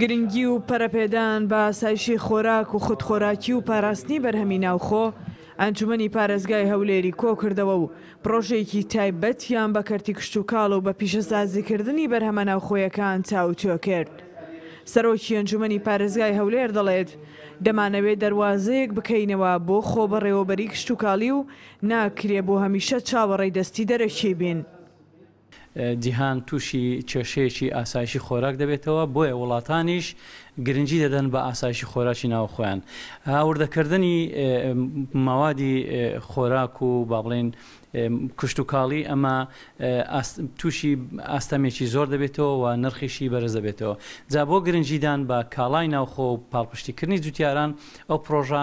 گرنگی و پەرەپێدان بە ئاسایشی خۆراک و خودخۆراکی و پاراستنی بەرهەمی ناوخۆ، ئەنجومەنی پارێزگای هەولێری کۆکردەوە و پڕۆژەیەکی تایبەتیان بە کەرتی کشتوکاڵ و بە پیشەسازیکردنی بەرهەمە ناوخۆیەکان تاوتوێکرد. سەرۆکی ئەنجومەنی پارێزگای هەولێر دەڵێت، دەمانەوێت دەروازەیەک بکەینەوە بۆ خۆبەڕێوەبەریی کشتوکاڵی و ناکرێ بۆ هەمیشە چاوەڕێی دەستی دەرەکی بین. جیهان تووشی کێشەیەکی ئاسایشی خۆراک دەبێتەوە، بۆیە وڵاتانیش گرنگی دەدەن بە ئاسایشی خۆراکی ناوخۆیان. هاوردەکردنی مەوادی خۆراک و با بڵێین کشتوکاڵی ئەمە تووشی ئاستەمێکی زۆر دەبێتەوە و نرخیشی بەرز دەبێتەوە. جا بۆ گرنگیدان بە کاڵای ناوخۆ و پاڵپشتیکردنی جووتیاران ئەو پڕۆژە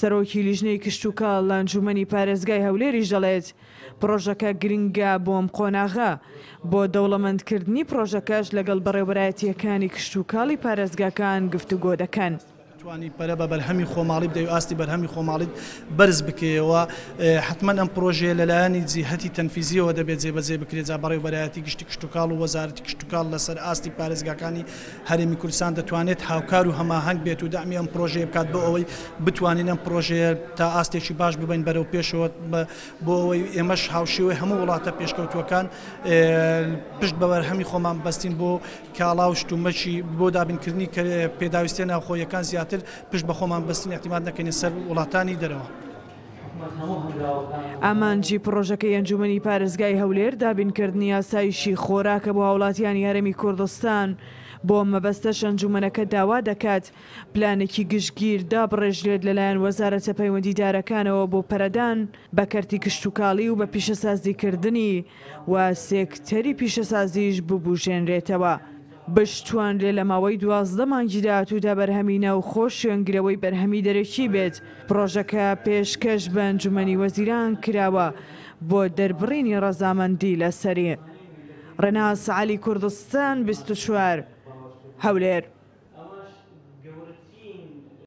سەرۆکی لیژنەی کشتوکاڵ لە ئەنجوومەنی پارێزگای هەولێریش دەڵێت، پڕۆژەکە گرنگە بۆم قۆناغە، بۆ دەوڵەمەندکردنی پڕۆژەکەش لەگەڵ بەڕێوەبەرایەتییەکانی کشتوکاڵی پارێزگاکان گفتوگۆ دەکەن. بتوانی پەرە بە بەرهەمی خۆماڵی بدەی و ئاستی بەرهەمی خۆماڵیت بەرز بکەیەوە، حەتمەن ئەم پڕۆژەیە لەلایەنی جیهەتی تەنفیزییەوە دەبێت جێبەجێ بکرێت، جا بەڕێوەبەرایەتی گشتی کشتوکاڵ و وەزارەتی کشتوکاڵ لەسەر ئاستی پارێزگاکانی هەرێمی کوردستان دەتوانێت هاوکار و هەماهەنگ بێت و دامی ئەم پرۆژەیە بکات بۆ ئەوەی بتوانین ئەم پرۆژەیە تا ئاستێکی باش ببین بەرەو پێشەوە بۆ ئەوەی ئێمەش هاوشێوەی هەموو وڵاتە پێشکەوتوەکان پشت بەوەرهەمی خۆمان بەستین بۆ کاڵا و شتومەکی بۆ دابینکردنی کە پێداویستە ناوخۆیەکان زیاتر پشت بە خۆمان بەستین احتیماد نەکەین سەر وڵاتانی دەرەوە. ئامانجی پڕۆژەکەی ئەنجوومەنی پارێزگای هەولێر دابینکردنی ئاسایشی خۆراکە بۆ هاوڵاتیانی هەرێمی کوردستان، بۆ ئەم مەبەستەش ئەنجوومەنەکە داوا دەکات پلانێکی گشتگیر دابڕێژرێت لەلایەن وەزارەتە پەیوەندیدارەکانەوە بۆ پەرەدان بە کەرتی کشتوکاڵی و بە پیشەسازیکردنی و سێکتەری پیشەسازیش ببووژێنرێتەوە. بشتوانرێ لە ماوەی دوازدە مانگی داهاتوودا بەرهەمی ناوخۆ شوێنگرەوەی بەرهەمی دەرەکی بێت. پڕۆژەکە پێشکەش بە ئەنجومەنی وەزیران کراوە بۆ دەربڕینی ڕەزامەندی لەسەری. ڕێناس عەلی کوردستان بیست و چوار، هەولێر.